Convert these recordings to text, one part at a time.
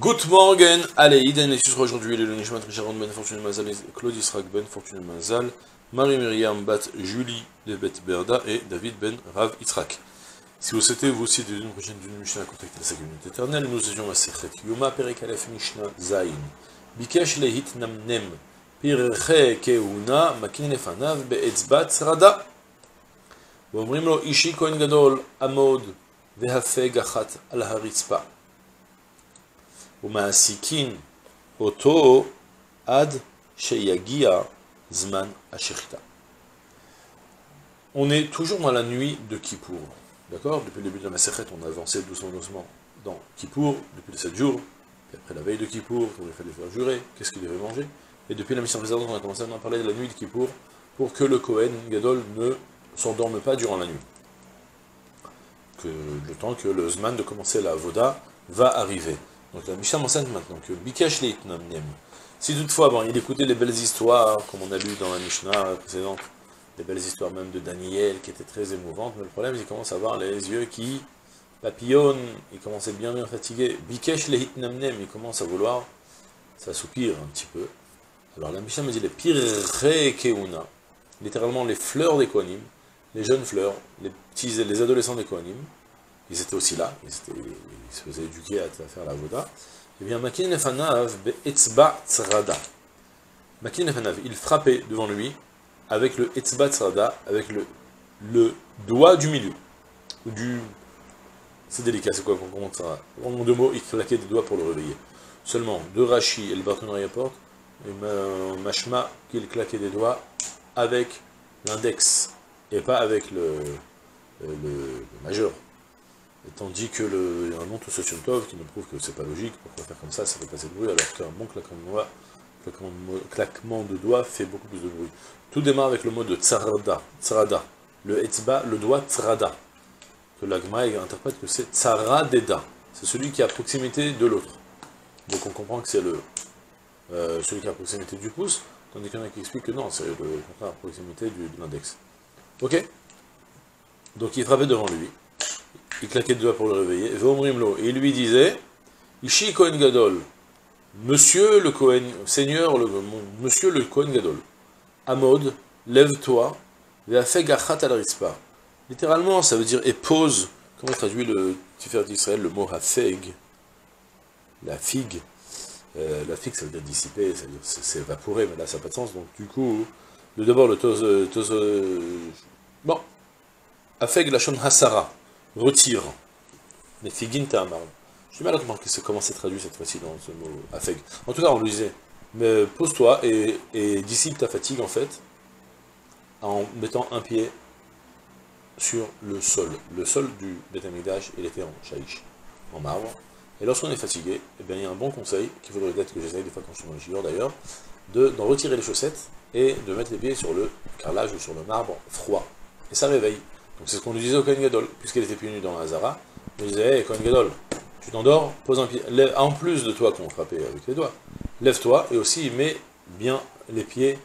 Good morning, allez, Iden et ce aujourd'hui le Nishmat Richard Ben Fortune Mazal, Claude Israq Ben Fortune Mazal, Marie Myriam Bat Julie de Bet Berda et David Ben Rav Yitzhak. Si vous souhaitez vous aussi d'une prochaine d'une Mishnah contacter la communauté éternelle, nous étions à Sechet. Yoma Perek Aleph Mishnah Zain. Bikesh Lehit Namnem. Pirche Keuna Makin Lefanav Be'etzbat Srada. ואומרים לו, אישי כהן גדול, עמוד והפג אחת על הרצפה. ומעסיקין אותו עד שיגיע זמן השחיטה. On est toujours dans la nuit de Kippour. D'accord Depuis le début de la Masechet, on a avancé doucement, doucement dans Kippour, depuis les 7 jours, puis après la veille de Kippour, quand il fallait faire jurer, qu'est-ce qu'il devait manger. Et depuis la mission précédente, on a commencé à parler de la nuit de Kippour, pour que le Kohen Gadol ne s'endorme pas durant la nuit. Que le temps que le Zman de commencer la Voda va arriver. Donc la Mishnah m'enseigne maintenant que Bikash Leitnamnem. Si toutefois, bon, il écoutait les belles histoires, comme on a lu dans la Mishnah précédente, des belles histoires même de Daniel, qui étaient très émouvantes, mais le problème, c'est qu'il commence à avoir les yeux qui papillonnent, il commence à être bien bien fatigué. Bikesh Leitnamnem, il commence à vouloir s'assoupir un petit peu. Alors la Mishnah me dit les pires keuna, littéralement les fleurs des Kohanim, les jeunes fleurs, les petits, les adolescents des Kohanim, ils étaient aussi là, ils, se faisaient éduquer à, faire la voda. Eh bien, Makin Nefanav be'etzba tzrada. Makin Nefanav, il frappait devant lui avec le etzba tzrada, avec le, le doigt du milieu. Du... C'est délicat, c'est quoi comment ça En deux mots, il claquait des doigts pour le réveiller. Seulement, de Rashi et le Barthénory apporte, et Mashma, qu'il claquait des doigts avec l'index, et pas avec le, le majeur. Tandis que le, y a un nom tout qui nous prouve que c'est pas logique, pourquoi faire comme ça, ça fait passer de bruit, alors qu'un bon claquement de, doigts, claquement de doigts fait beaucoup plus de bruit. Tout démarre avec le mot de tsarada, tsarada, le etzba, le doigt tsarada, que l'agma interprète que c'est tsaradeda, c'est celui qui est à proximité de l'autre. Donc on comprend que c'est le euh, celui qui est à proximité du pouce, tandis qu'il y en a qui expliquent que non, c'est le contraire à proximité de l'index. Ok Donc il frappait devant lui, il claquait deux doigts pour le réveiller, et il lui disait, Ishi Kohen Gadol, Monsieur le Kohen, Seigneur, le, Monsieur le Kohen Gadol, Amod, lève-toi, Littéralement, ça veut dire épose, comment traduit le Tiferet d'Israël le mot hafeg, la figue, euh, la figue ça veut dire dissiper, ça veut dire s'évaporer, mais là ça n'a pas de sens, donc du coup, d'abord le tos, tos, bon, hafeg la shon hasara, retire. Mais figin ta'amar. Je suis mal à comprendre comment c'est traduit cette fois-ci dans ce mot afeg. En tout cas, on lui disait, mais pose-toi et, dissipe ta fatigue en fait, en mettant un pied sur le sol. Le sol du Betamidash, il était en shaïch, en marbre. Et lorsqu'on est fatigué, eh il y a un bon conseil, qu'il faudrait peut-être que j'essaye des fois quand je suis dans le d'ailleurs, d'en retirer les chaussettes et de mettre les pieds sur le carrelage ou sur le marbre froid. Et ça réveille. C'est ce qu'on lui disait au Kohen Gadol, puisqu'elle était punue dans la Hazara. On disait, hey, Kohen Gadol, tu t'endors, pose un pied. En plus de toi qu'on frappait avec les doigts, lève-toi et aussi mets bien les pieds,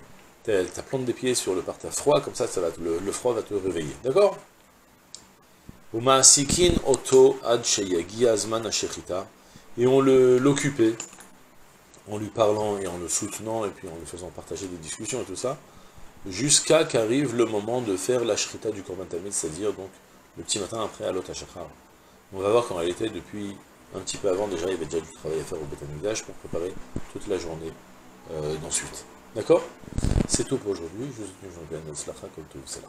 ta plante des pieds sur le parterre froid, comme ça, ça va le, froid va te réveiller. D'accord? Et on l'occupait en lui parlant et en le soutenant et puis en lui faisant partager des discussions et tout ça, jusqu'à qu'arrive le moment de faire la shrita du Korban Tamid, c'est-à-dire donc le petit matin après à l'Otachachar. On va voir qu'en réalité, depuis un petit peu avant, déjà, il y avait déjà du travail à faire au Betamigdash pour préparer toute la journée euh, d'ensuite. D'accord? C'est tout pour aujourd'hui. Je vous que je vous comme tout, là.